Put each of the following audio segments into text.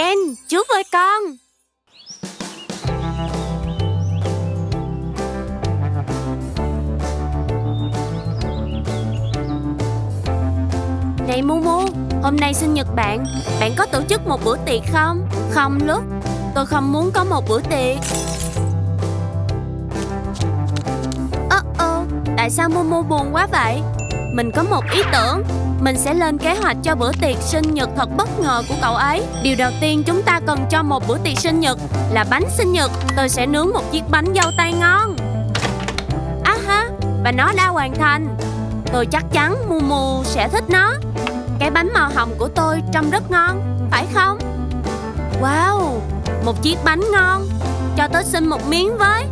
Ken, chú với con Này Mumu, hôm nay sinh nhật bạn Bạn có tổ chức một bữa tiệc không? Không lúc Tôi không muốn có một bữa tiệc Ơ ơ, Tại sao Momo buồn quá vậy? Mình có một ý tưởng mình sẽ lên kế hoạch cho bữa tiệc sinh nhật thật bất ngờ của cậu ấy. Điều đầu tiên chúng ta cần cho một bữa tiệc sinh nhật Là bánh sinh nhật. Tôi sẽ nướng một chiếc bánh dâu tây ngon. À ha, Và nó đã hoàn thành. Tôi chắc chắn Mumu sẽ thích nó. Cái bánh màu hồng của tôi trông rất ngon, Phải không? Wow, Một chiếc bánh ngon. Cho tôi xin một miếng với.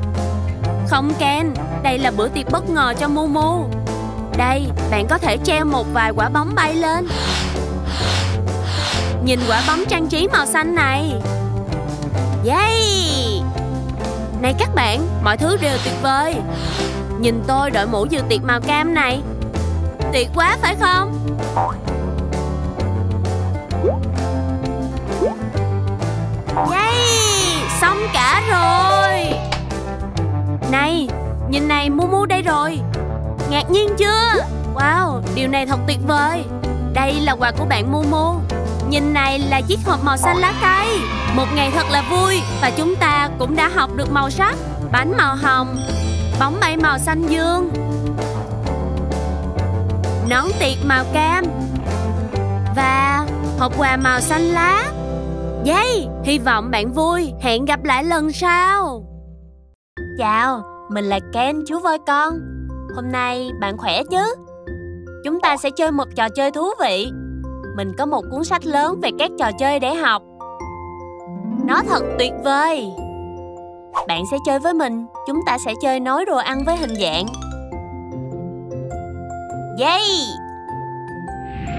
Không Ken Đây là bữa tiệc bất ngờ cho Mumu đây, bạn có thể treo một vài quả bóng bay lên Nhìn quả bóng trang trí màu xanh này Yay! Này các bạn, mọi thứ đều tuyệt vời Nhìn tôi đội mũ dự tiệc màu cam này Tuyệt quá phải không? Yay! Xong cả rồi Này, nhìn này Mumu đây rồi Ngạc nhiên chưa? Wow, điều này thật tuyệt vời. Đây là quà của bạn Momo. Nhìn này là chiếc hộp màu xanh lá cây. Một ngày thật là vui Và chúng ta cũng đã học được màu sắc Bánh màu hồng Bóng bay màu xanh dương. Nón tiệc màu cam Và hộp quà màu xanh lá. Yay, hy vọng bạn vui. Hẹn gặp lại lần sau. Chào, mình là Ken chú voi con. Hôm nay bạn khỏe chứ? Chúng ta sẽ chơi một trò chơi thú vị. Mình có một cuốn sách lớn về các trò chơi để học. Nó thật tuyệt vời. Bạn sẽ chơi với mình, chúng ta sẽ chơi nối đồ ăn với hình dạng. Yay!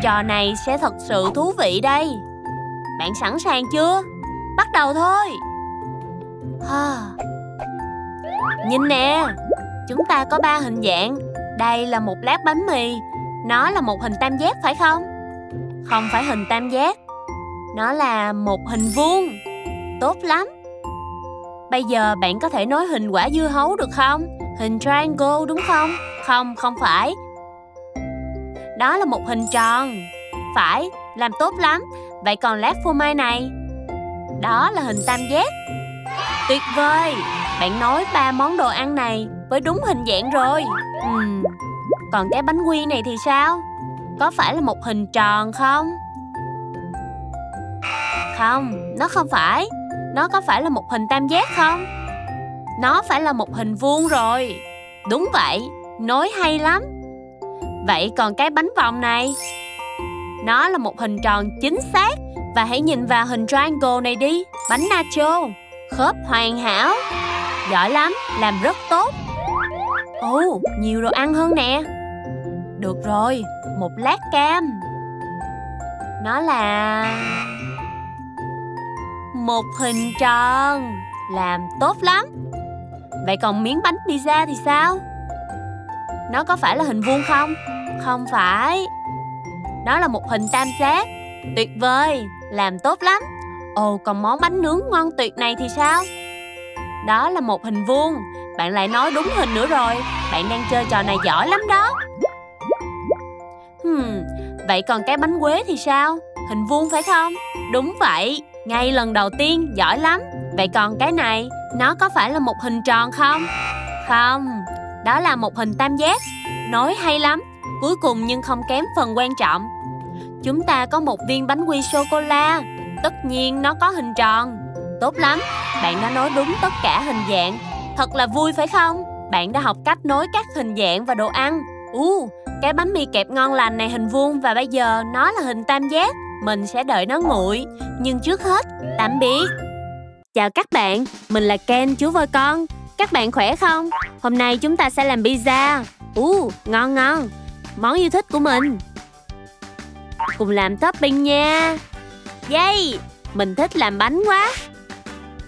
Trò này sẽ thật sự thú vị đây. Bạn sẵn sàng chưa? Bắt đầu thôi. Nhìn nè, Chúng ta có ba hình dạng. Đây là một lát bánh mì. Nó là một hình tam giác phải không? Không phải hình tam giác. Nó là một hình vuông. Tốt lắm. Bây giờ bạn có thể nói hình quả dưa hấu được không? Hình triangle đúng không? Không, không phải. Đó là một hình tròn. Phải, làm tốt lắm. Vậy còn lát phô mai này? Đó là hình tam giác. Tuyệt vời Bạn nói ba món đồ ăn này với đúng hình dạng rồi ừ. Còn cái bánh quy này thì sao? Có phải là một hình tròn không? Không, nó không phải Nó có phải là một hình tam giác không? Nó phải là một hình vuông rồi Đúng vậy, nói hay lắm Vậy còn cái bánh vòng này? Nó là một hình tròn chính xác Và hãy nhìn vào hình triangle này đi Bánh nacho Khớp hoàn hảo. Giỏi lắm, làm rất tốt. Ồ, oh, nhiều đồ ăn hơn nè. Được rồi, một lát cam. Nó là... Một hình tròn. Làm tốt lắm. Vậy còn miếng bánh pizza thì sao? Nó có phải là hình vuông không? Không phải. Nó là một hình tam giác. Tuyệt vời, làm tốt lắm. Ồ, còn món bánh nướng ngon tuyệt này thì sao? Đó là một hình vuông bạn lại nói đúng hình nữa rồi Bạn đang chơi trò này giỏi lắm đó hmm, Vậy còn cái bánh quế thì sao? Hình vuông phải không? Đúng vậy Ngay lần đầu tiên giỏi lắm Vậy còn cái này Nó có phải là một hình tròn không? Không Đó là một hình tam giác Nói hay lắm Cuối cùng nhưng không kém phần quan trọng Chúng ta có một viên bánh quy sô-cô-la Tất nhiên nó có hình tròn Tốt lắm Bạn đã nói đúng tất cả hình dạng Thật là vui phải không? Bạn đã học cách nối các hình dạng và đồ ăn. U, uh, cái bánh mì kẹp ngon lành này hình vuông và bây giờ nó là hình tam giác. Mình sẽ đợi nó nguội. Nhưng trước hết, tạm biệt. Chào các bạn, mình là Ken chú voi con. Các bạn khỏe không? Hôm nay chúng ta sẽ làm pizza. U, uh, ngon ngon. Món yêu thích của mình. Cùng làm topping nha. Yay, mình thích làm bánh quá.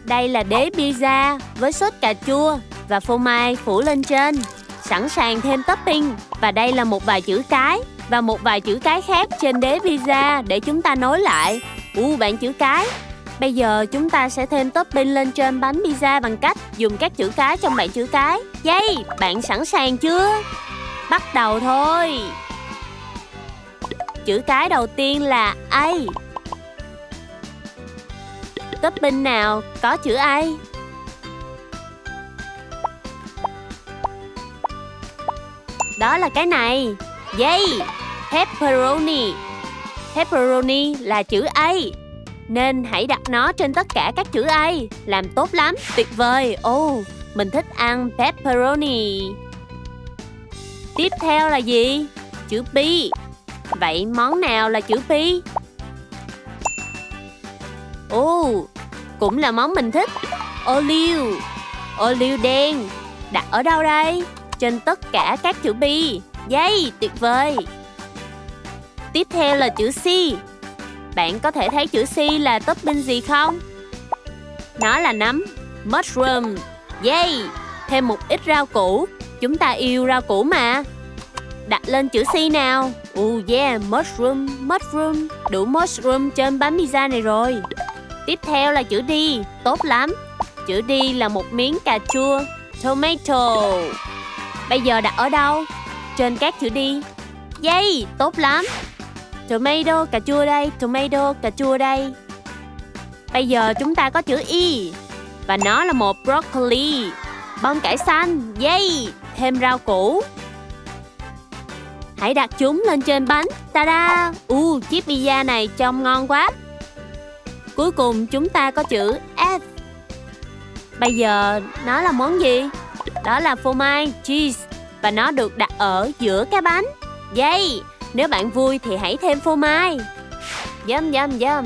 Đây là đế pizza với sốt cà chua và phô mai phủ lên trên. Sẵn sàng thêm topping. Và đây là một vài chữ cái và một vài chữ cái khác trên đế pizza để chúng ta nối lại. U, bạn chữ cái. Bây giờ chúng ta sẽ thêm topping lên trên bánh pizza bằng cách dùng các chữ cái trong bảng chữ cái. Yay, bạn sẵn sàng chưa? Bắt đầu thôi. Chữ cái đầu tiên là A. Topping nào có chữ A? Đó là cái này. Yay! Pepperoni. Pepperoni là chữ A. Nên hãy đặt nó trên tất cả các chữ A. Làm tốt lắm, tuyệt vời. Ồ, oh, mình thích ăn pepperoni. Tiếp theo là gì? Chữ P. Vậy món nào là chữ P? Ồ, oh, cũng là món mình thích. Ô liu. Ô liu đen. Đặt ở đâu đây? Trên tất cả các chữ bi Yay, tuyệt vời. Tiếp theo là chữ C. Bạn có thể thấy chữ C là topping gì không? Nó là nấm mushroom. Yay! Thêm một ít rau củ. Chúng ta yêu rau củ mà. Đặt lên chữ C nào. Oh yeah, mushroom, mushroom. Đủ mushroom trên bánh pizza này rồi. Tiếp theo là chữ D. Tốt lắm. Chữ D là một miếng cà chua. Tomato. Bây giờ đặt ở đâu? Trên các chữ D. Yay, tốt lắm. Tomato, cà chua đây, tomato, cà chua đây. Bây giờ chúng ta có chữ Y Và nó là một broccoli Bông cải xanh, yay Thêm rau củ Hãy đặt chúng lên trên bánh Ta-da U, uh, chiếc pizza này trông ngon quá Cuối cùng chúng ta có chữ F. Bây giờ nó là món gì? Đó là phô mai, cheese. Và nó được đặt ở giữa cái bánh. Yay! Nếu bạn vui thì hãy thêm phô mai. Dâm dâm dâm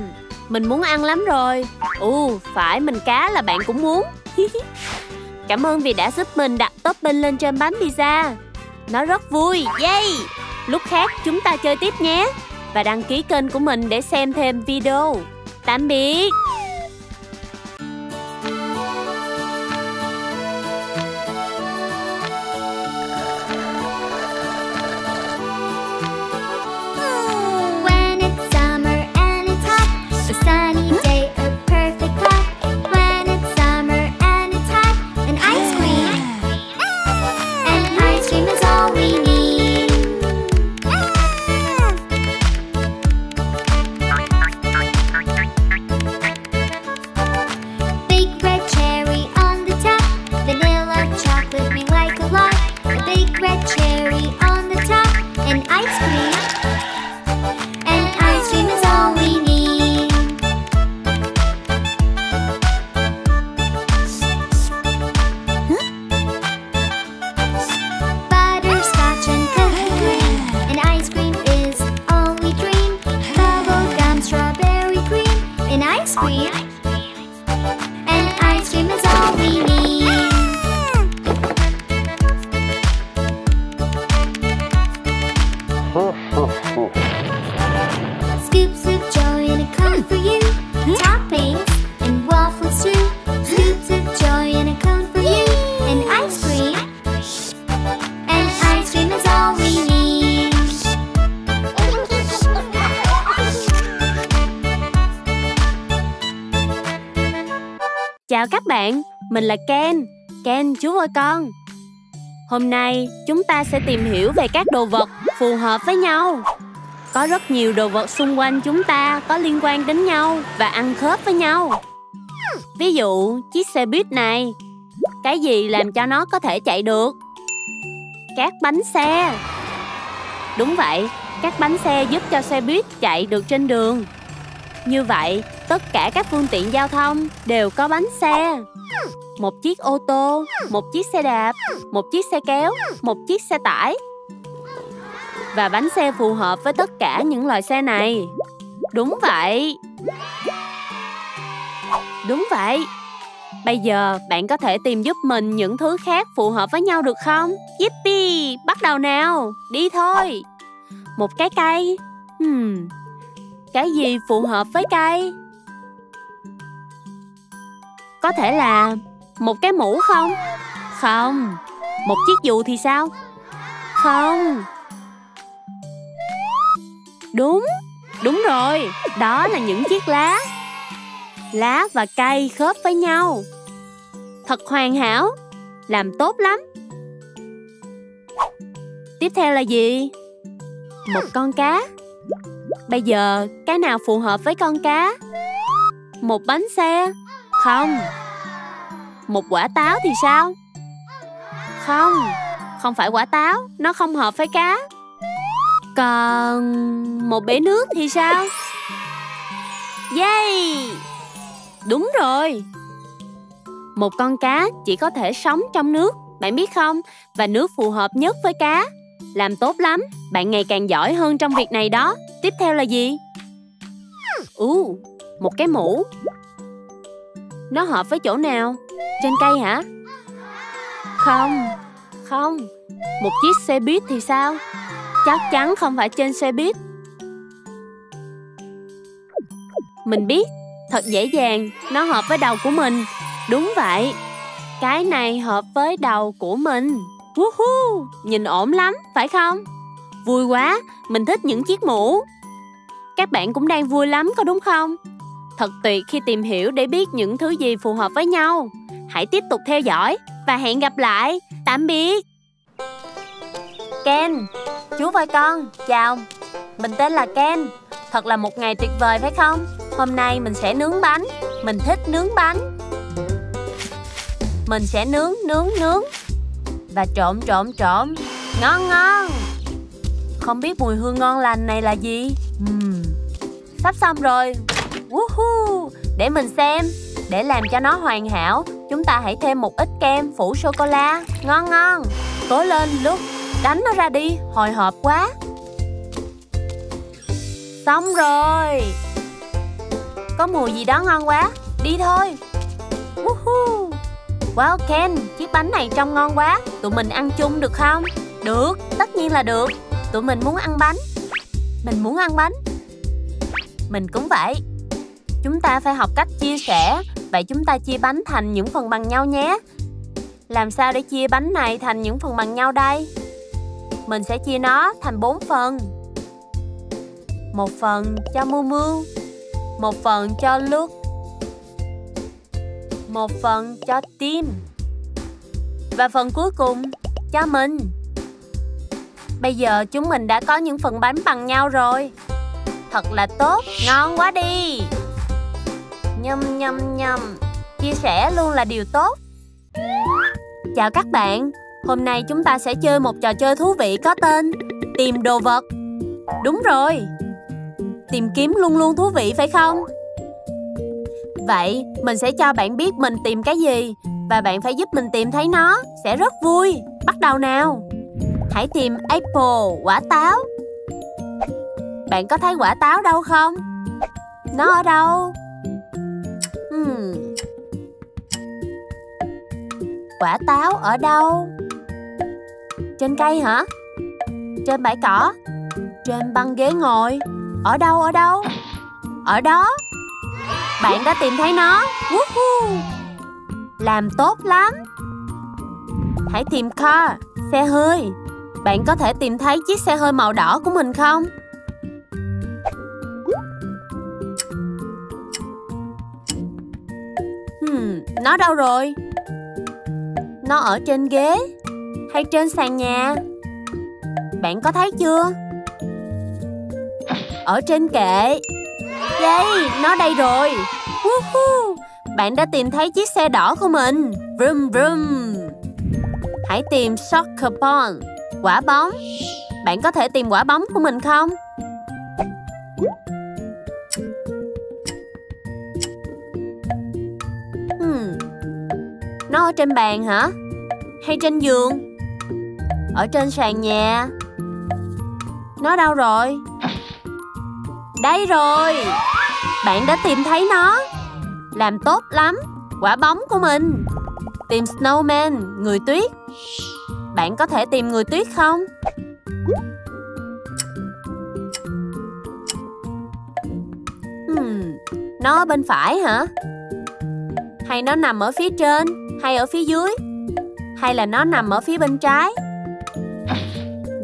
Mình muốn ăn lắm rồi. Ồ, phải mình cá là bạn cũng muốn. Cảm ơn vì đã giúp mình đặt topping lên trên bánh pizza. Nó rất vui, yay! Lúc khác chúng ta chơi tiếp nhé. Và đăng ký kênh của mình để xem thêm video. Tạm biệt. cherry on the top and ice cream mình là Ken. Ken chú ơi con. Hôm nay chúng ta sẽ tìm hiểu về các đồ vật phù hợp với nhau. Có rất nhiều đồ vật xung quanh chúng ta có liên quan đến nhau và ăn khớp với nhau. Ví dụ chiếc xe buýt này. Cái gì làm cho nó có thể chạy được? Các bánh xe. Đúng vậy, các bánh xe giúp cho xe buýt chạy được trên đường. Như vậy, tất cả các phương tiện giao thông đều có bánh xe. Một chiếc ô tô, một chiếc xe đạp, một chiếc xe kéo, một chiếc xe tải. Và bánh xe phù hợp với tất cả những loại xe này. Đúng vậy. Đúng vậy. Bây giờ bạn có thể tìm giúp mình những thứ khác phù hợp với nhau được không? Yippee! Bắt đầu nào! Đi thôi! Một cái cây. Hmm, cái gì phù hợp với cây có thể là một cái mũ không không một chiếc dù thì sao không đúng đúng rồi đó là những chiếc lá lá và cây khớp với nhau. Thật hoàn hảo, làm tốt lắm. Tiếp theo là gì? Một con cá. Bây giờ, cái nào phù hợp với con cá? Một bánh xe? Không. Một quả táo thì sao? Không, không phải quả táo, nó không hợp với cá. Còn một bể nước thì sao? Yay! Đúng rồi. Một con cá chỉ có thể sống trong nước, bạn biết không? Và nước phù hợp nhất với cá. Làm tốt lắm, bạn ngày càng giỏi hơn trong việc này đó. Tiếp theo là gì? Ú, một cái mũ. Nó hợp với chỗ nào? Trên cây hả? Không, không. Một chiếc xe buýt thì sao? Chắc chắn không phải trên xe buýt. Mình biết, thật dễ dàng, nó hợp với đầu của mình. Đúng vậy, cái này hợp với đầu của mình. Woohoo, nhìn ổn lắm, phải không? Vui quá, mình thích những chiếc mũ. Các bạn cũng đang vui lắm có đúng không? Thật tuyệt khi tìm hiểu để biết những thứ gì phù hợp với nhau. Hãy tiếp tục theo dõi và hẹn gặp lại. Tạm biệt. Ken, chú voi con, chào. Mình tên là Ken. Thật là một ngày tuyệt vời phải không? Hôm nay mình sẽ nướng bánh. Mình thích nướng bánh. Mình sẽ nướng, nướng, nướng. Và trộn, trộn, trộn. Ngon, ngon. Không biết mùi hương ngon lành này là gì? Uhm. Sắp xong rồi. Woohoo! Để mình xem. Để làm cho nó hoàn hảo, chúng ta hãy thêm một ít kem phủ sô-cô-la. Ngon ngon. Cố lên lúc đánh nó ra đi, hồi hộp quá. Xong rồi. Có mùi gì đó ngon quá. Đi thôi. Woohoo! Wow Ken, chiếc bánh này trông ngon quá. Tụi mình ăn chung được không? Được, tất nhiên là được. Tụi mình muốn ăn bánh. Mình muốn ăn bánh. Mình cũng vậy. Chúng ta phải học cách chia sẻ. Vậy chúng ta chia bánh thành những phần bằng nhau nhé. Làm sao để chia bánh này thành những phần bằng nhau đây? Mình sẽ chia nó thành 4 phần. Một phần cho Mu Mu, một phần cho Luke, một phần cho Tim và phần cuối cùng cho mình. Bây giờ chúng mình đã có những phần bánh bằng nhau rồi. Thật là tốt, ngon quá đi. Nhâm nhâm nhâm, chia sẻ luôn là điều tốt. Chào các bạn, hôm nay chúng ta sẽ chơi một trò chơi thú vị có tên Tìm đồ vật. Đúng rồi, tìm kiếm luôn luôn thú vị phải không? Vậy, mình sẽ cho bạn biết mình tìm cái gì và bạn phải giúp mình tìm thấy nó, sẽ rất vui. Bắt đầu nào. Hãy tìm apple, quả táo. Bạn có thấy quả táo đâu không? Nó ở đâu? Quả táo ở đâu? Trên cây hả? Trên bãi cỏ? Trên băng ghế ngồi? Ở đâu ở đâu? Ở đó. Bạn đã tìm thấy nó. Woohoo! Làm tốt lắm. Hãy tìm car, xe hơi. Bạn có thể tìm thấy chiếc xe hơi màu đỏ của mình không? Hmm, nó đâu rồi? Nó ở trên ghế hay trên sàn nhà? Bạn có thấy chưa? Ở trên kệ. Yay, nó đây rồi. Woohoo! Bạn đã tìm thấy chiếc xe đỏ của mình. Vroom vroom. Hãy tìm soccer ball, quả bóng. Bạn có thể tìm quả bóng của mình không? Nó ở trên bàn hả? Hay trên giường? Ở trên sàn nhà? Nó đâu rồi? Đây rồi Bạn đã tìm thấy nó Làm tốt lắm Quả bóng của mình Tìm snowman, người tuyết Bạn có thể tìm người tuyết không? Hmm, nó ở bên phải hả? Hay nó nằm ở phía trên? Hay ở phía dưới? Hay là nó nằm ở phía bên trái?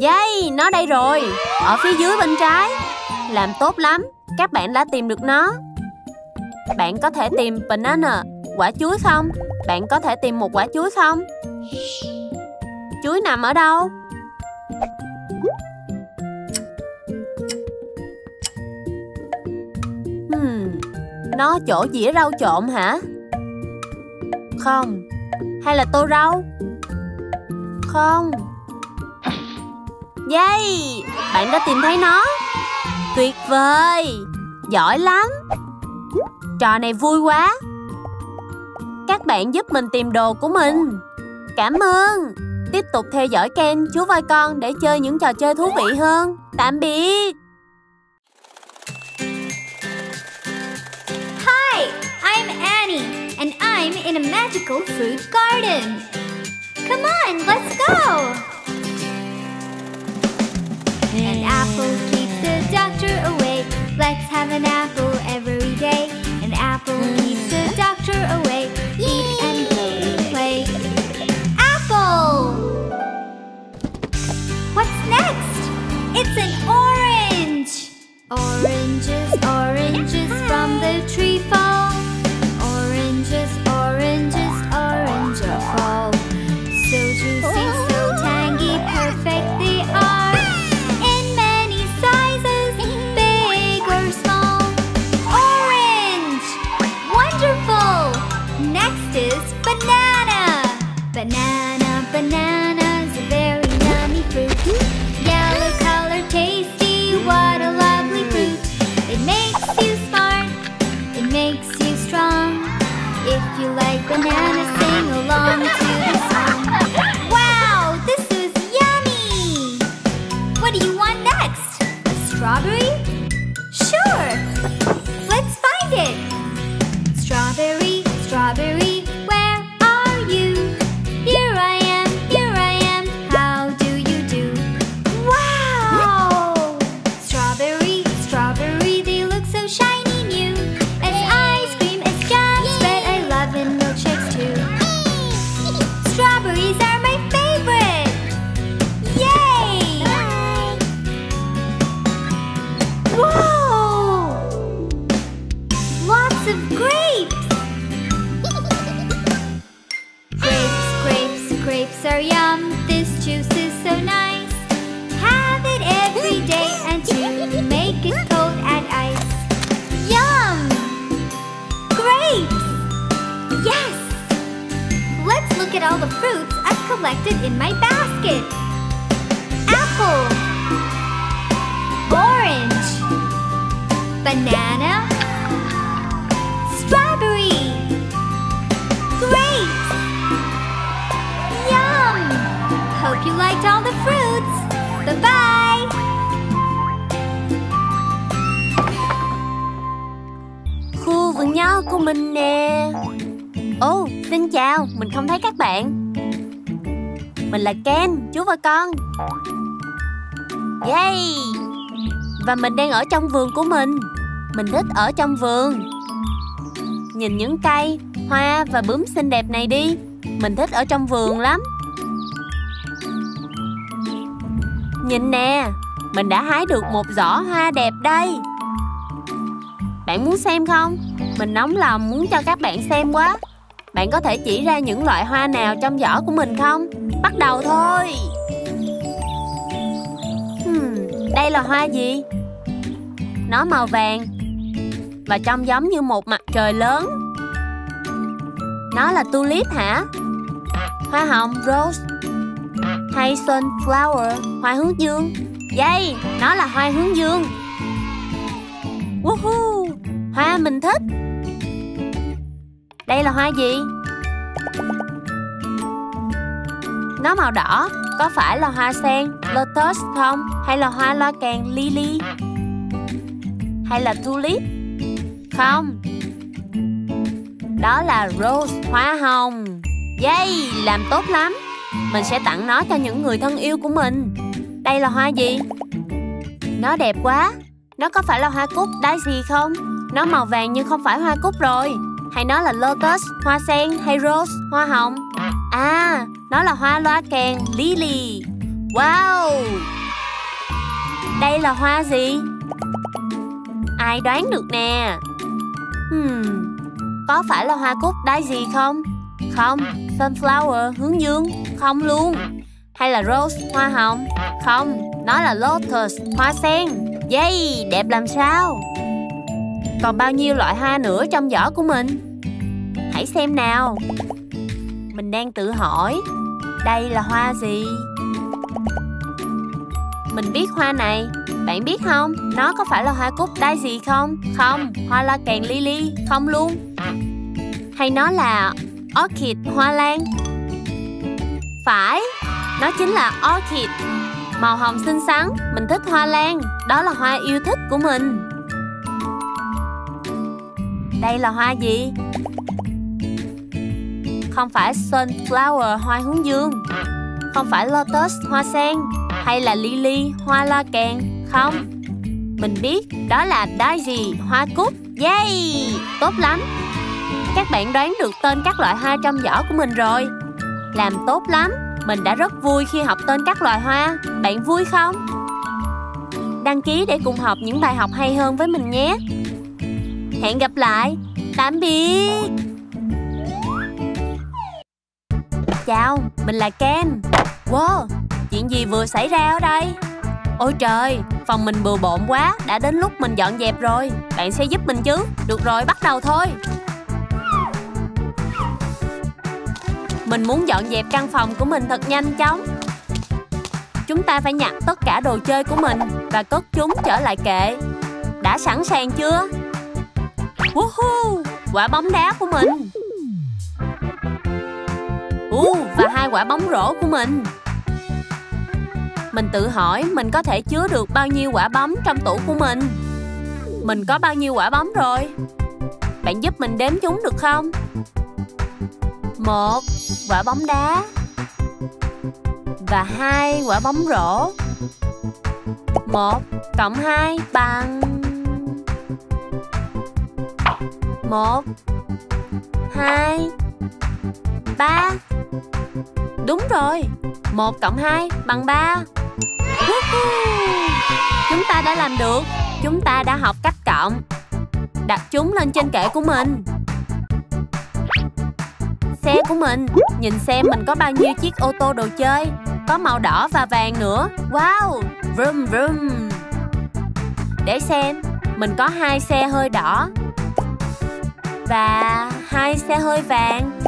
Yay, nó đây rồi Ở phía dưới bên trái làm tốt lắm Các bạn đã tìm được nó Bạn có thể tìm banana, quả chuối không? Bạn có thể tìm một quả chuối không? Chuối nằm ở đâu? Hmm, nó chỗ dĩa rau trộn hả? Không? Hay là tô rau? Không. Yay! Bạn đã tìm thấy nó. Tuyệt vời! Giỏi lắm! Trò này vui quá! Các bạn giúp mình tìm đồ của mình. Cảm ơn! Tiếp tục theo dõi kênh Chú Voi Con để chơi những trò chơi thú vị hơn. Tạm biệt! Hi, I'm Annie. And I'm in a magical fruit garden. Come on, let's go! An apple keeps the doctor away. Let's have an apple every day. An apple mm. keeps the doctor away. Và mình đang ở trong vườn của mình. Mình thích ở trong vườn. Nhìn những cây, hoa và bướm xinh đẹp này đi. Mình thích ở trong vườn lắm. Nhìn nè Mình đã hái được một giỏ hoa đẹp đây. Bạn muốn xem không? Mình nóng lòng muốn cho các bạn xem quá. Bạn có thể chỉ ra những loại hoa nào trong giỏ của mình không? Bắt đầu thôi. Hmm, Đây là hoa gì? Nó màu vàng Và trông giống như một mặt trời lớn Nó là tulip hả? Hoa hồng rose Hay sunflower Hoa hướng dương Dây, nó là hoa hướng dương Woohoo, hoa mình thích Đây là hoa gì? Nó màu đỏ Có phải là hoa sen Lotus không? Hay là hoa loa càng lily? Hay là tulip? Không Đó là rose hoa hồng Yay, làm tốt lắm Mình sẽ tặng nó cho những người thân yêu của mình Đây là hoa gì? Nó đẹp quá Nó có phải là hoa cúc daisy không? Nó màu vàng nhưng không phải hoa cúc rồi Hay nó là lotus, hoa sen hay rose, hoa hồng? À, nó là hoa loa kèn lily Wow Đây là hoa gì? Ai đoán được nè Hmm, có phải là hoa cúc daisy không? Không, sunflower hướng dương, không luôn. Hay là rose hoa hồng? Không, nó là lotus hoa sen. Yay, đẹp làm sao? Còn bao nhiêu loại hoa nữa trong giỏ của mình? Hãy xem nào. Mình đang tự hỏi, đây là hoa gì? Mình biết hoa này, bạn biết không? Nó có phải là hoa cúc daisy không? Không, hoa la càng lily, không luôn. Hay nó là orchid hoa lan? Phải, nó chính là orchid. Màu hồng xinh xắn, mình thích hoa lan, đó là hoa yêu thích của mình. Đây là hoa gì? Không phải sunflower hoa hướng dương Không phải lotus hoa sen Hay là lily hoa la kèn không? Mình biết đó là daisy hoa cúc. Yay! Tốt lắm. Các bạn đoán được tên các loại hoa trong giỏ của mình rồi. Làm tốt lắm. Mình đã rất vui khi học tên các loài hoa. Bạn vui không? Đăng ký để cùng học những bài học hay hơn với mình nhé. Hẹn gặp lại. Tạm biệt. Chào, mình là Ken. Wow, chuyện gì vừa xảy ra ở đây? Ôi trời, phòng mình bừa bộn quá Đã đến lúc mình dọn dẹp rồi. Bạn sẽ giúp mình chứ? Được rồi, bắt đầu thôi. Mình muốn dọn dẹp căn phòng của mình thật nhanh chóng. Chúng ta phải nhặt tất cả đồ chơi của mình Và cất chúng trở lại kệ. Đã sẵn sàng chưa? Woohoo! Quả bóng đá của mình. Uh, Và hai quả bóng rổ của mình. Mình tự hỏi mình có thể chứa được bao nhiêu quả bóng trong tủ của mình. Mình có bao nhiêu quả bóng rồi? Bạn giúp mình đếm chúng được không? Một, quả bóng đá. Và hai, quả bóng rổ. Một, cộng hai, bằng. Một, Hai, Ba. Đúng rồi. 1 cộng 2 bằng 3 Chúng ta đã làm được. Chúng ta đã học cách cộng Đặt chúng lên trên kệ của mình. Xe của mình. Nhìn xem mình có bao nhiêu chiếc ô tô đồ chơi. Có màu đỏ và vàng nữa. Wow! Vroom vroom. Để xem, Mình có hai xe hơi đỏ Và hai xe hơi vàng.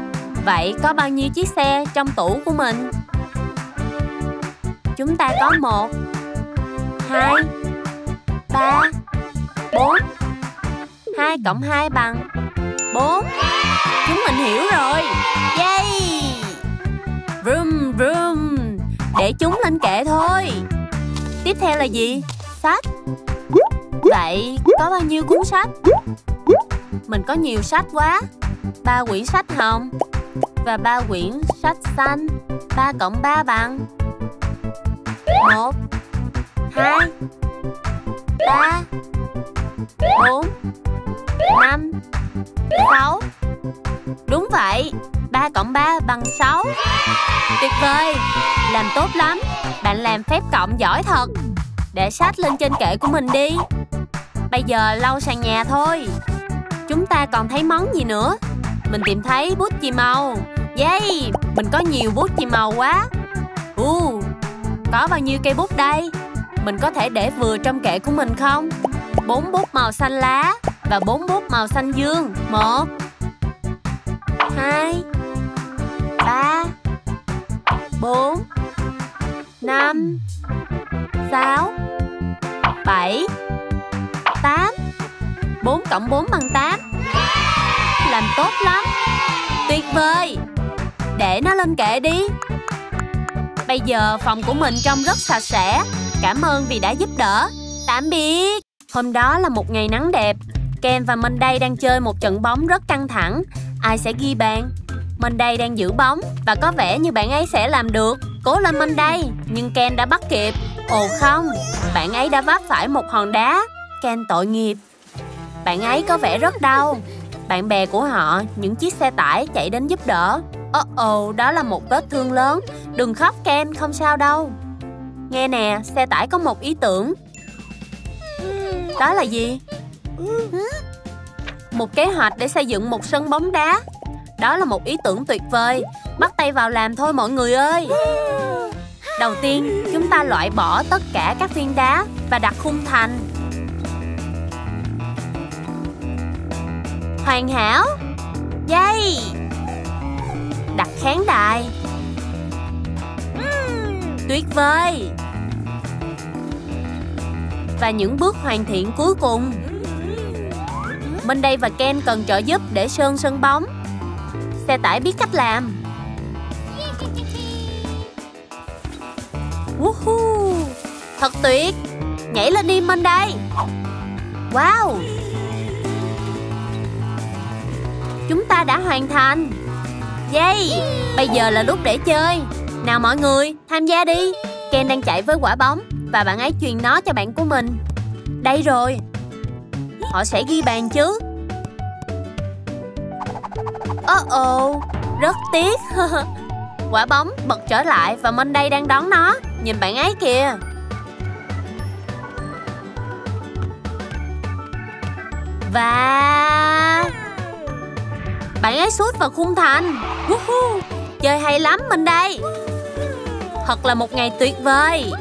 Vậy có bao nhiêu chiếc xe trong tủ của mình? Chúng ta có một, hai, ba, bốn. Hai cộng hai bằng bốn. Chúng mình hiểu rồi. Yay! Vroom vroom. Để chúng lên kệ thôi. Tiếp theo là gì? Sách. Vậy có bao nhiêu cuốn sách? Mình có nhiều sách quá. Ba quyển sách hồng và ba quyển sách xanh. 3 cộng 3 bằng 1 2 3 4 5 6 Đúng vậy 3 cộng 3 bằng 6 Tuyệt vời Làm tốt lắm. Bạn làm phép cộng giỏi thật. Để sách lên trên kệ của mình đi. Bây giờ lau sàn nhà thôi. Chúng ta còn thấy món gì nữa? Mình tìm thấy bút chì màu. Yay, mình có nhiều bút chì màu quá. Uh, có bao nhiêu cây bút đây? Mình có thể để vừa trong kệ của mình không? Bốn bút màu xanh lá Và bốn bút màu xanh dương. Một, Hai, Ba, Bốn, Năm, Sáu, Bảy, Tám. Bốn cộng bốn bằng tám. Làm tốt lắm. Tuyệt vời. Để nó lên kệ đi. Bây giờ phòng của mình trông rất sạch sẽ. Cảm ơn vì đã giúp đỡ. Tạm biệt. Hôm đó là một ngày nắng đẹp. Ken và Monday đang chơi một trận bóng rất căng thẳng. Ai sẽ ghi bàn? Monday đang giữ bóng Và có vẻ như bạn ấy sẽ làm được. Cố lên Monday, Nhưng Ken đã bắt kịp. Ồ không, Bạn ấy đã vấp phải một hòn đá. Ken tội nghiệp. Bạn ấy có vẻ rất đau. Bạn bè của họ, Những chiếc xe tải chạy đến giúp đỡ. Ồ oh, ồ, đó là một vết thương lớn Đừng khóc Ken, không sao đâu Nghe nè, xe tải có một ý tưởng Đó là gì? Một kế hoạch để xây dựng một sân bóng đá Đó là một ý tưởng tuyệt vời Bắt tay vào làm thôi mọi người ơi Đầu tiên, chúng ta loại bỏ tất cả các viên đá và đặt khung thành. Hoàn hảo. Yay! Đặt khán đài. Tuyệt vời. Và những bước hoàn thiện cuối cùng. Minh đây và Ken cần trợ giúp để sơn sân bóng. Xe tải biết cách làm. Woohoo! Thật tuyệt! Nhảy lên đi, Minh đây! Wow! Chúng ta đã hoàn thành! Yay! Bây giờ là lúc để chơi! Nào mọi người, tham gia đi! Ken đang chạy với quả bóng và bạn ấy truyền nó cho bạn của mình. Đây rồi! Họ sẽ ghi bàn chứ? Uh oh, rất tiếc. Quả bóng bật trở lại và Monday đây đang đón nó. Nhìn bạn ấy kìa Và bạn ấy sút vào khung thành. Woohoo! Chơi hay lắm mình đây. Thật là một ngày tuyệt vời.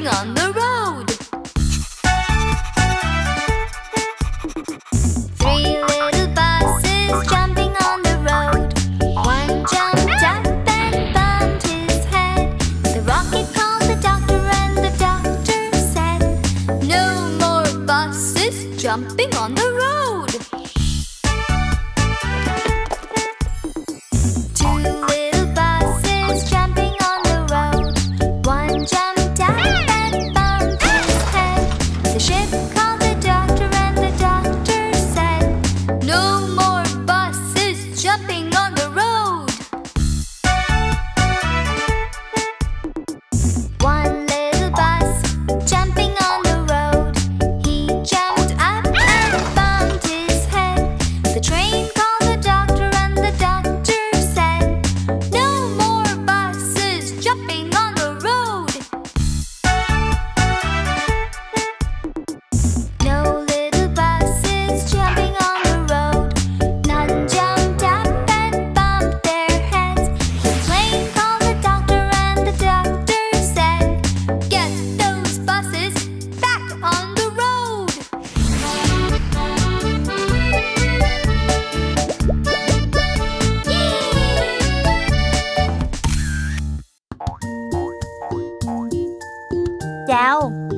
俺。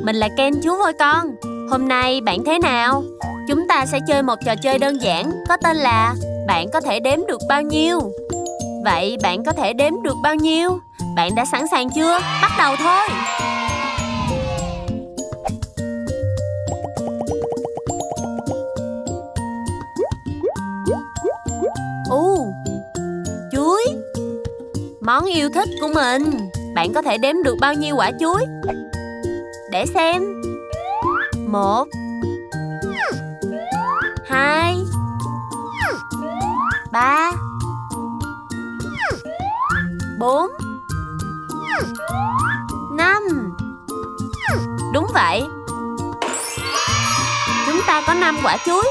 Mình là Ken chú voi con Hôm nay bạn thế nào? Chúng ta sẽ chơi một trò chơi đơn giản, có tên là Bạn có thể đếm được bao nhiêu? Vậy bạn có thể đếm được bao nhiêu? Bạn đã sẵn sàng chưa? Bắt đầu thôi! u chuối Món yêu thích của mình Bạn có thể đếm được bao nhiêu quả chuối? Để xem. Một, Hai, Ba, Bốn, Năm. Đúng vậy. Chúng ta có 5 quả chuối.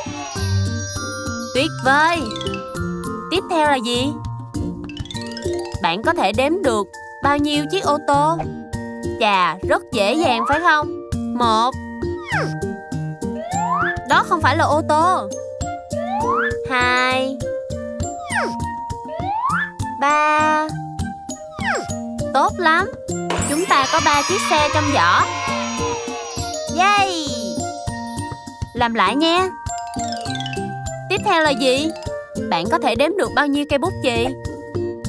Tuyệt vời. Tiếp theo là gì? Bạn có thể đếm được bao nhiêu chiếc ô tô? Chà, rất dễ dàng phải không? Một. Đó không phải là ô tô. Hai. Ba. Tốt lắm. Chúng ta có ba chiếc xe trong giỏ. Yay! Làm lại nha. Tiếp theo là gì? Bạn có thể đếm được bao nhiêu cây bút chì?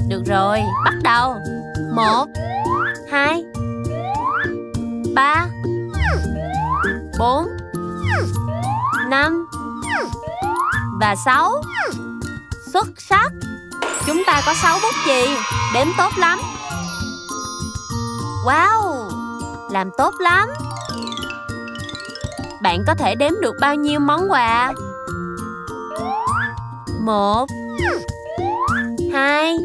Được rồi, bắt đầu. Một Hai. Ba, Bốn, Năm Và sáu. Xuất sắc. Chúng ta có sáu bút chì Đếm tốt lắm. Wow! Làm tốt lắm. Bạn có thể đếm được bao nhiêu món quà? Một, Hai,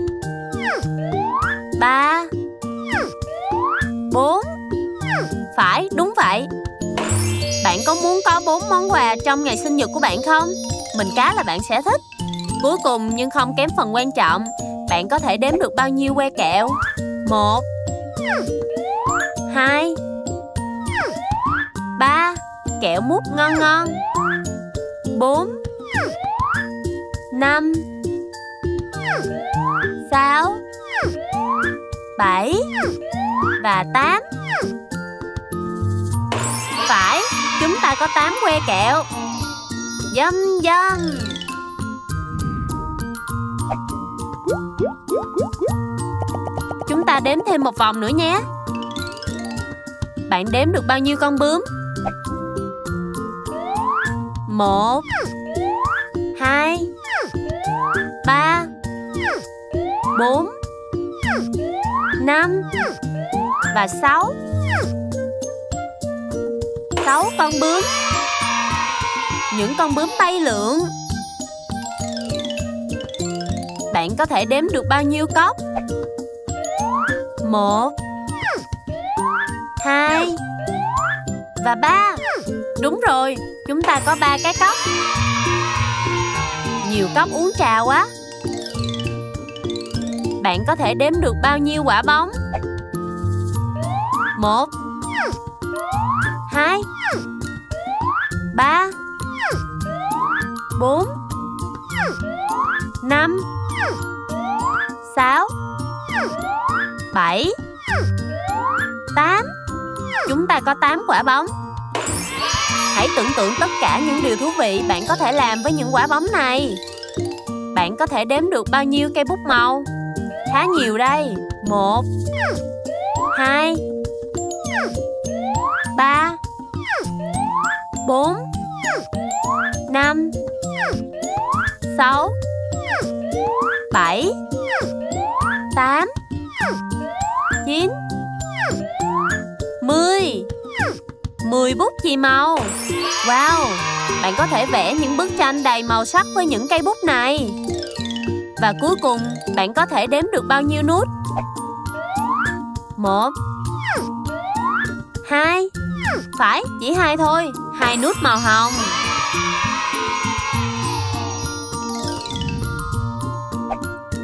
Ba, Bốn phải, đúng vậy Bạn có muốn có bốn món quà trong ngày sinh nhật của bạn không? Mình cá là bạn sẽ thích Cuối cùng nhưng không kém phần quan trọng Bạn có thể đếm được bao nhiêu que kẹo? Một Hai Ba Kẹo mút ngon ngon Bốn Năm Sáu Bảy Và tám phải, chúng ta có tám que kẹo. Dâm dâm Chúng ta đếm thêm một vòng nữa nhé. Bạn đếm được bao nhiêu con bướm? Một Hai Ba Bốn Năm Và sáu. Sáu con bướm. Những con bướm bay lượn. Bạn có thể đếm được bao nhiêu cốc? Một Hai Và ba. Đúng rồi, chúng ta có ba cái cốc. Nhiều cốc uống trà quá. Bạn có thể đếm được bao nhiêu quả bóng? Một Hai. Ba. Bốn. Năm. Sáu. Bảy. Tám. Chúng ta có 8 quả bóng. Hãy tưởng tượng tất cả những điều thú vị bạn có thể làm với những quả bóng này. Bạn có thể đếm được bao nhiêu cây bút màu? Khá nhiều đây. Một. Hai ba bốn năm sáu bảy tám chín mười mười bút chì màu Wow, bạn có thể vẽ những bức tranh đầy màu sắc với những cây bút này Và cuối cùng, bạn có thể đếm được bao nhiêu nút? Một Hai phải, chỉ hai thôi. Hai nút màu hồng.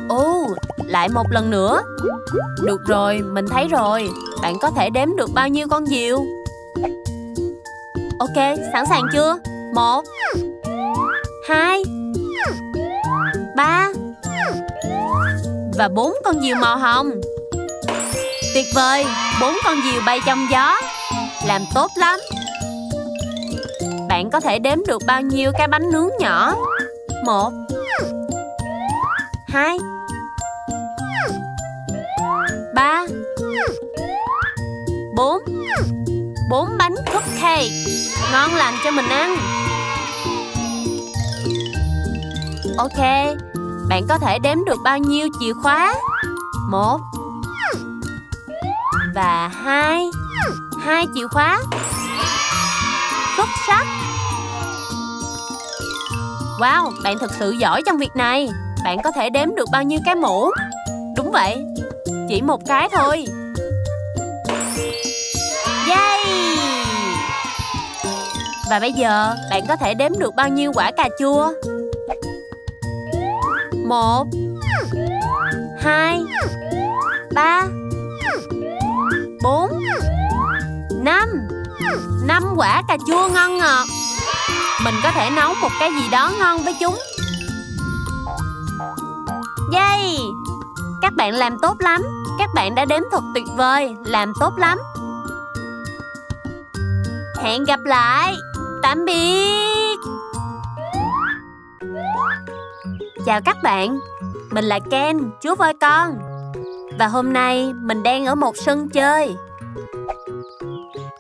Ồ, lại một lần nữa. Được rồi, mình thấy rồi. Bạn có thể đếm được bao nhiêu con diều? Ok, sẵn sàng chưa? Một Hai Ba Và bốn con diều màu hồng. Tuyệt vời, bốn con diều bay trong gió. Làm tốt lắm. Bạn có thể đếm được bao nhiêu cái bánh nướng nhỏ? Một. Hai. Ba. Bốn. Bốn bánh cupcake Ngon lành cho mình ăn. Ok, Bạn có thể đếm được bao nhiêu chìa khóa? Một Và hai. Hai chìa khóa. Xuất sắc. Wow, bạn thật sự giỏi trong việc này. Bạn có thể đếm được bao nhiêu cái mũ? Đúng vậy Chỉ một cái thôi. Yay! Và bây giờ bạn có thể đếm được bao nhiêu quả cà chua? Một Hai Ba Bốn Năm Năm quả cà chua ngon ngọt. Mình có thể nấu một cái gì đó ngon với chúng. Yay! Các bạn làm tốt lắm. Các bạn đã đếm thật tuyệt vời. Làm tốt lắm. Hẹn gặp lại. Tạm biệt. Chào các bạn, mình là Ken, chú voi con. Và hôm nay mình đang ở một sân chơi.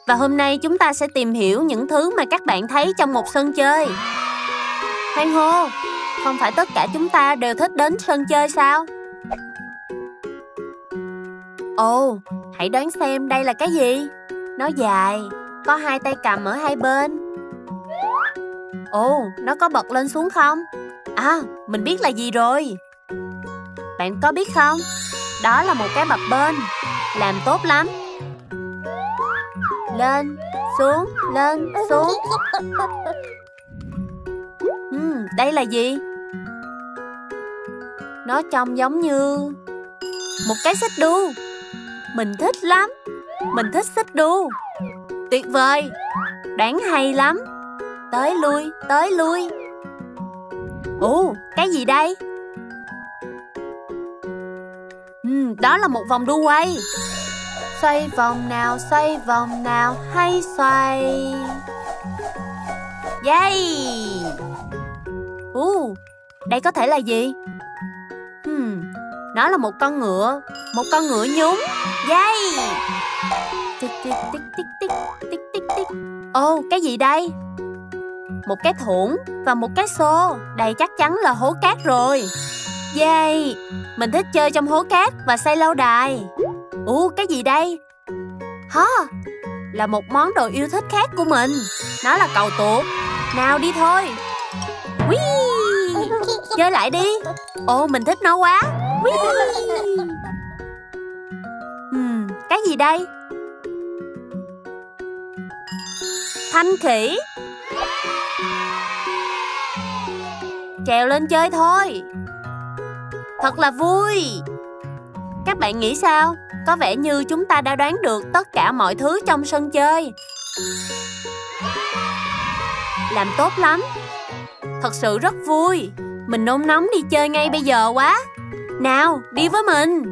Và hôm nay chúng ta sẽ tìm hiểu những thứ mà các bạn thấy trong một sân chơi Hoan hô, không phải tất cả chúng ta đều thích đến sân chơi sao? Ồ, hãy đoán xem đây là cái gì? Nó dài, có hai tay cầm ở hai bên Ồ, nó có bật lên xuống không? À, mình biết là gì rồi Bạn có biết không? Đó là một cái bập bên Làm tốt lắm lên, xuống, lên, xuống. Ừ Đây là gì? Nó trông giống như Một cái xích đu. Mình thích lắm Mình thích xích đu. Tuyệt vời đáng hay lắm. Tới lui, tới lui. Ồ, cái gì đây? Ừ, đó là một vòng đu quay. Xoay vòng nào, xoay vòng nào, hay xoay. Yay! U, đây có thể là gì? Hmm, nó là một con ngựa Một con ngựa nhún Yay! Tích tích tích tích tích tích tích tích. Ồ, cái gì đây? một cái thủng và một cái xô Đây chắc chắn là hố cát rồi. Yay! Mình thích chơi trong hố cát và xây lâu đài. Ủa cái gì đây? Hả? Là một món đồ yêu thích khác của mình. Nó là cầu tuột Nào đi thôi. Whee! Chơi lại đi. Ồ mình thích nó quá. Whee! Hmm, cái gì đây? Thanh khỉ. Trèo lên chơi thôi. Thật là vui. Các bạn nghĩ sao? Có vẻ như chúng ta đã đoán được tất cả mọi thứ trong sân chơi. Làm tốt lắm. Thật sự rất vui. Mình nôn nóng đi chơi ngay bây giờ quá. Nào, đi với mình.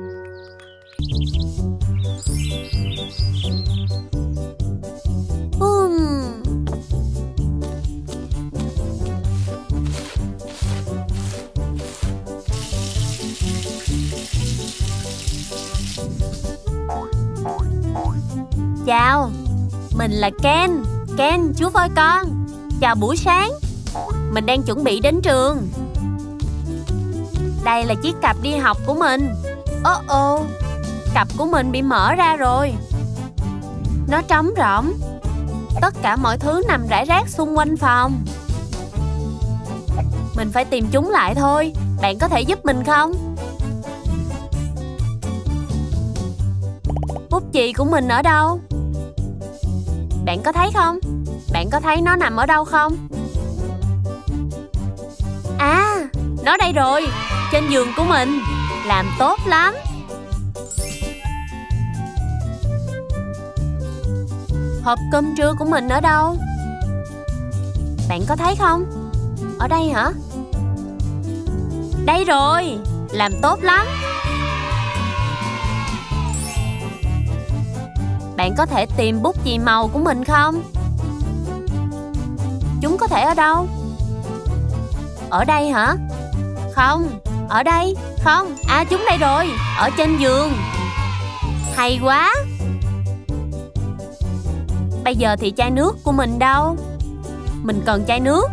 Chào, mình là Ken. Ken, chú voi con. Chào buổi sáng. Mình đang chuẩn bị đến trường. Đây là chiếc cặp đi học của mình. Ô oh ô oh, Cặp của mình bị mở ra rồi. Nó trống rỗng. Tất cả mọi thứ nằm rải rác xung quanh phòng. Mình phải tìm chúng lại thôi. Bạn có thể giúp mình không? Bút chì của mình ở đâu? Bạn có thấy không? Bạn có thấy nó nằm ở đâu không? À, nó đây rồi Trên giường của mình Làm tốt lắm Hộp cơm trưa của mình ở đâu? Bạn có thấy không? Ở đây hả? Đây rồi Làm tốt lắm Bạn có thể tìm bút chì màu của mình không? Chúng có thể ở đâu? Ở đây hả? Không, ở đây Không, à chúng đây rồi Ở trên giường Hay quá Bây giờ thì chai nước của mình đâu? Mình cần chai nước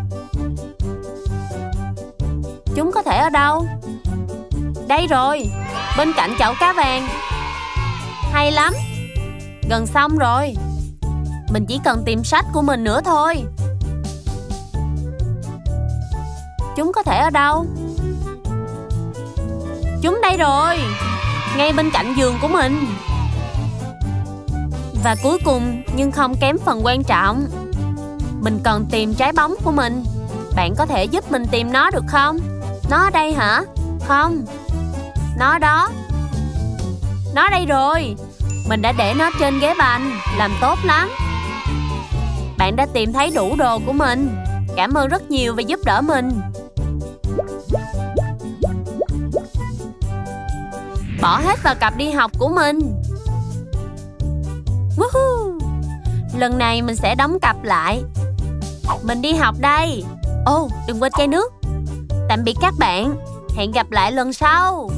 Chúng có thể ở đâu? Đây rồi Bên cạnh chậu cá vàng Hay lắm Gần xong rồi. Mình chỉ cần tìm sách của mình nữa thôi. Chúng có thể ở đâu? Chúng đây rồi, Ngay bên cạnh giường của mình. Và cuối cùng, nhưng không kém phần quan trọng, Mình cần tìm trái bóng của mình. Bạn có thể giúp mình tìm nó được không? Nó ở đây hả? Không. Nó đó. Nó đây rồi mình đã để nó trên ghế bành Làm tốt lắm Bạn đã tìm thấy đủ đồ của mình. Cảm ơn rất nhiều vì giúp đỡ mình. Bỏ hết vào cặp đi học của mình. Woohoo! Lần này mình sẽ đóng cặp lại. Mình đi học đây. Ô oh, đừng quên chai nước. Tạm biệt các bạn. Hẹn gặp lại lần sau.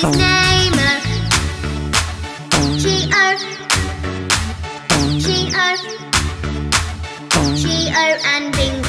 Name and Bingo.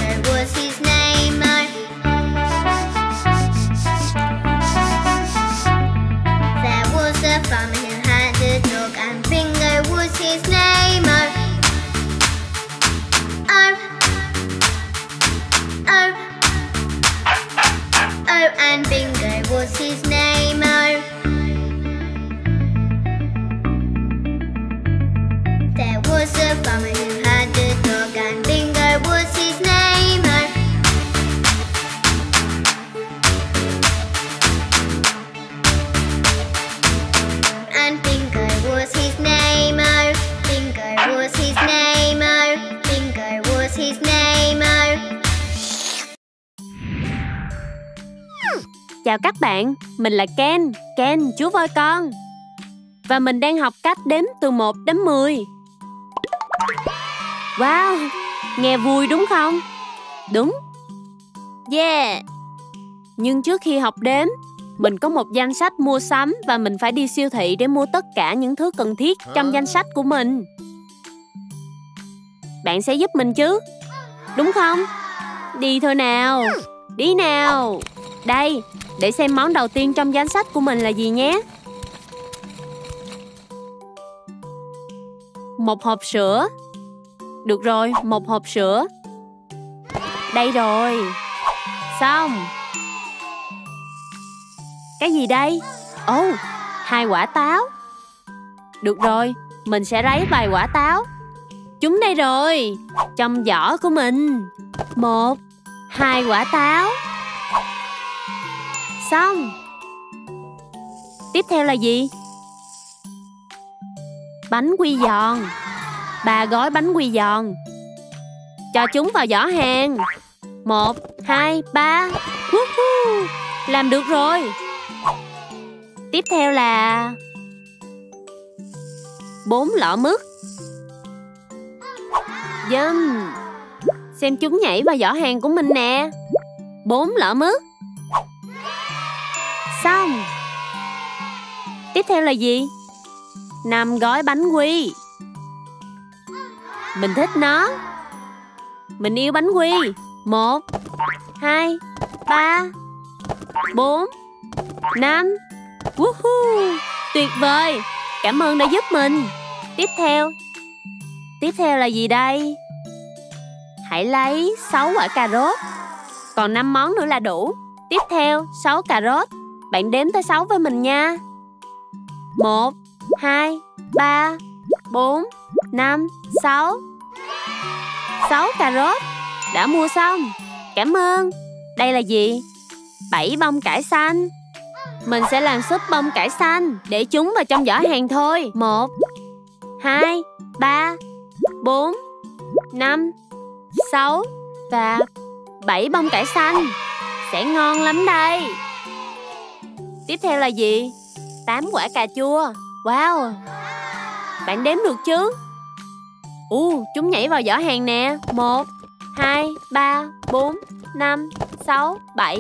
Bạn, mình là Ken, Ken chú voi con. Và mình đang học cách đếm từ 1 đến 10 Wow, nghe vui đúng không? Đúng. Yeah. Nhưng trước khi học đếm Mình có một danh sách mua sắm Và mình phải đi siêu thị để mua tất cả những thứ cần thiết trong danh sách của mình. Bạn sẽ giúp mình chứ? Đúng không? Đi thôi nào. Đi nào. Đây, để xem món đầu tiên trong danh sách của mình là gì nhé. Một hộp sữa. Được rồi, một hộp sữa. Đây rồi. Xong. Cái gì đây? Ồ, oh, hai quả táo. Được rồi, mình sẽ lấy vài quả táo. Chúng đây rồi. Trong giỏ của mình. Một Hai quả táo. Xong. Tiếp theo là gì? Bánh quy giòn. Bà gói bánh quy giòn. Cho chúng vào giỏ hàng. Một, hai, ba. Woohoo! Làm được rồi. Tiếp theo là bốn lọ mứt. Dâm Xem chúng nhảy vào giỏ hàng của mình nè. Bốn lọ mứt. Xong. Tiếp theo là gì? năm gói bánh quy. Mình thích nó. Mình yêu bánh quy. Một, hai, ba, bốn, năm. Woohoo! Tuyệt vời! Cảm ơn đã giúp mình. Tiếp theo. Tiếp theo là gì đây? Hãy lấy 6 quả cà rốt. Còn 5 món nữa là đủ. Tiếp theo 6 cà rốt bạn đếm tới 6 với mình nha. 1, 2, 3, 4, 5, 6 6 cà rốt. Đã mua xong. Cảm ơn. Đây là gì? 7 bông cải xanh. Mình sẽ làm súp bông cải xanh Để chúng vào trong giỏ hàng thôi. 1 2 3 4 5 6 Và 7 bông cải xanh. Sẽ ngon lắm đây. Tiếp theo là gì? 8 quả cà chua. Wow. Bạn đếm được chứ? Ồ, chúng nhảy vào giỏ hàng nè. 1, 2, 3, 4, 5, 6, 7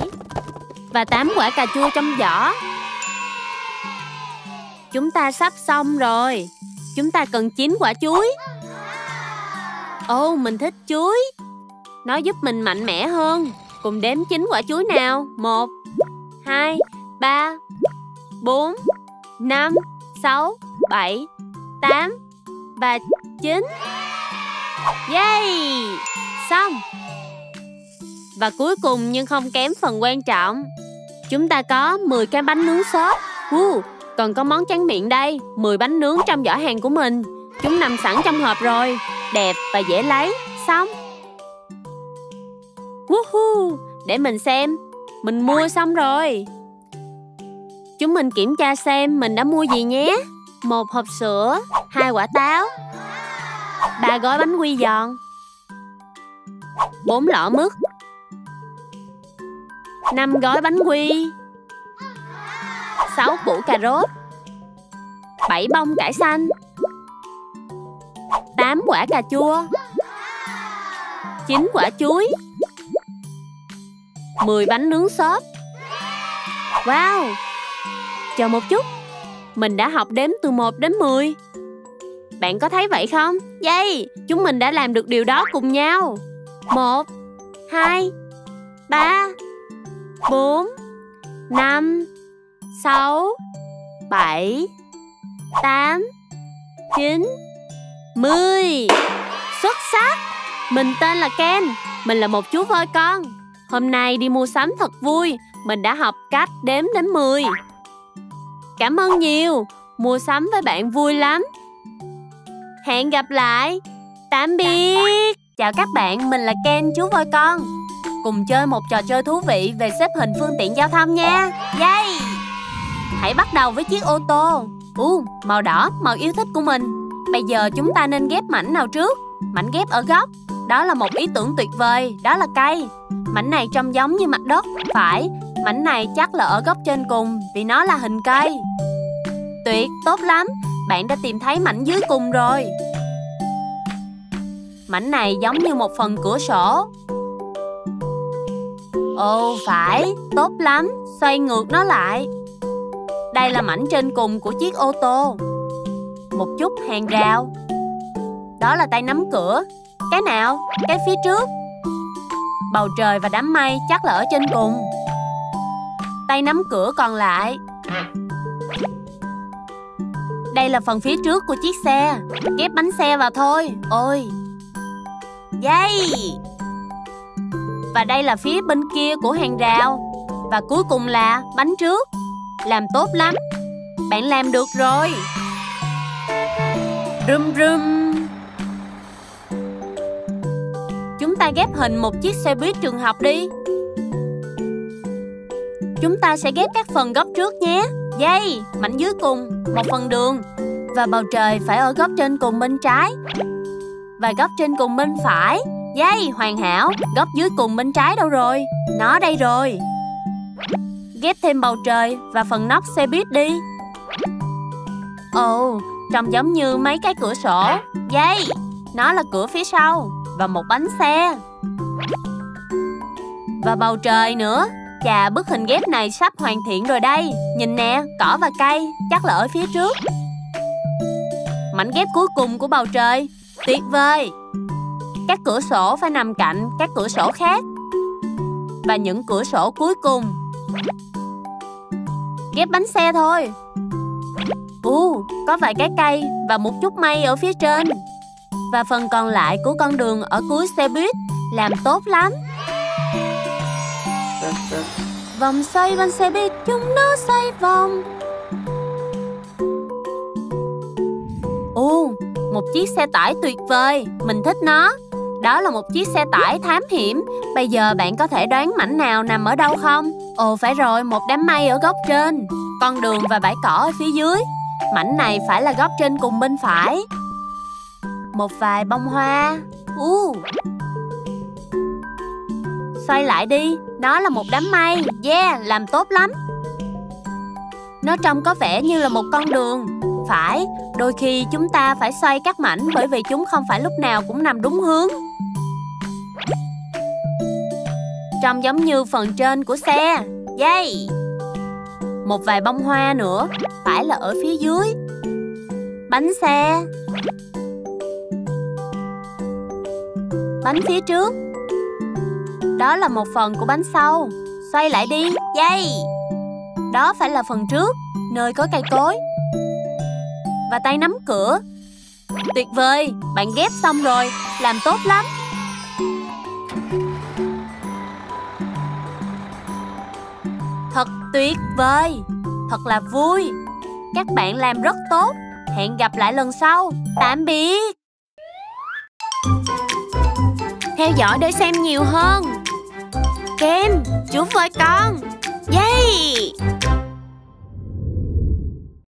Và 8 quả cà chua trong giỏ Chúng ta sắp xong rồi. Chúng ta cần 9 quả chuối. Ồ, oh, mình thích chuối. Nó giúp mình mạnh mẽ hơn. Cùng đếm 9 quả chuối nào? 1 2 3 3 4 5 6 7 8 và 9 Yay! Xong. Và cuối cùng nhưng không kém phần quan trọng Chúng ta có 10 cái bánh nướng sốt uh, Còn có món tráng miệng đây 10 bánh nướng trong giỏ hàng của mình. Chúng nằm sẵn trong hộp rồi Đẹp và dễ lấy. Xong. Woohoo! Để mình xem. Mình mua xong rồi. Chúng mình kiểm tra xem mình đã mua gì nhé. Một hộp sữa, Hai quả táo, ba gói bánh quy giòn, bốn lọ mứt, năm gói bánh quy, sáu củ cà rốt, bảy bông cải xanh, tám quả cà chua, chín quả chuối, mười bánh nướng xốp. Wow! Chờ một chút Mình đã học đếm từ 1 đến 10 bạn có thấy vậy không? Yay! Chúng mình đã làm được điều đó cùng nhau. Một, hai, ba, bốn, năm, sáu, bảy, tám, chín, mười. Xuất sắc! Mình tên là Ken. Mình là một chú voi con. Hôm nay đi mua sắm thật vui. Mình đã học cách đếm đến 10. Cảm ơn nhiều. Mua sắm với bạn vui lắm. Hẹn gặp lại. Tạm biệt. Chào các bạn, mình là Ken chú voi con. Cùng chơi một trò chơi thú vị về xếp hình phương tiện giao thông nha. Yay! Hãy bắt đầu với chiếc ô tô. Uh, Màu đỏ, màu yêu thích của mình. Bây giờ chúng ta nên ghép mảnh nào trước? Mảnh ghép ở góc. Đó là một ý tưởng tuyệt vời. Đó là cây. Mảnh này trông giống như mặt đất. Phải, mảnh này chắc là ở góc trên cùng Vì nó là hình cây. Tuyệt, tốt lắm. Bạn đã tìm thấy mảnh dưới cùng rồi. Mảnh này giống như một phần cửa sổ. Ồ phải, tốt lắm. Xoay ngược nó lại. Đây là mảnh trên cùng của chiếc ô tô. Một chút hàng rào. Đó là tay nắm cửa. Cái nào? Cái phía trước. Bầu trời và đám mây chắc là ở trên cùng. Tay nắm cửa còn lại. Đây là phần phía trước của chiếc xe. Ghép bánh xe vào thôi. Ôi. Yay Và đây là phía bên kia của hàng rào. Và cuối cùng là bánh trước. Làm tốt lắm. Bạn làm được rồi. Rum rum Chúng ta ghép hình một chiếc xe buýt trường học đi. Chúng ta sẽ ghép các phần góc trước nhé. Dây, mảnh dưới cùng, một phần đường. Và bầu trời phải ở góc trên cùng bên trái. Và góc trên cùng bên phải. Dây, hoàn hảo Góc dưới cùng bên trái đâu rồi? Nó đây rồi. Ghép thêm bầu trời và phần nóc xe buýt đi. Ồ, oh, trông giống như mấy cái cửa sổ. Dây, nó là cửa phía sau Và một bánh xe. Và bầu trời nữa. Chà, bức hình ghép này sắp hoàn thiện rồi đây. Nhìn nè, cỏ và cây Chắc là ở phía trước. Mảnh ghép cuối cùng của bầu trời. Tuyệt vời! Các cửa sổ phải nằm cạnh các cửa sổ khác. Và những cửa sổ cuối cùng. Ghép bánh xe thôi. U uh, có vài cái cây và một chút mây ở phía trên. Và phần còn lại của con đường ở cuối xe buýt. Làm tốt lắm. Vòng xoay bên xe buýt chúng nó xoay vòng. Ồ, một chiếc xe tải tuyệt vời. Mình thích nó. Đó là một chiếc xe tải thám hiểm. Bây giờ bạn có thể đoán mảnh nào nằm ở đâu không? Ồ phải rồi, một đám mây ở góc trên. Con đường và bãi cỏ ở phía dưới. Mảnh này phải là góc trên cùng bên phải. Một vài bông hoa. Uh, Xoay lại đi. Nó là một đám mây. Yeah, làm tốt lắm. Nó trông có vẻ như là một con đường. Phải, đôi khi chúng ta phải xoay các mảnh Bởi vì chúng không phải lúc nào cũng nằm đúng hướng. Trông giống như phần trên của xe. Yay! Một vài bông hoa nữa. Phải là ở phía dưới. Bánh xe. Bánh phía trước. Đó là một phần của bánh sau. Xoay lại đi. Dây Đó phải là phần trước, Nơi có cây cối. Và tay nắm cửa. Tuyệt vời! Bạn ghép xong rồi. Làm tốt lắm. Thật tuyệt vời! Thật là vui. Các bạn làm rất tốt. Hẹn gặp lại lần sau. Tạm biệt! Theo dõi để xem nhiều hơn. Kem, chú với con. Yay!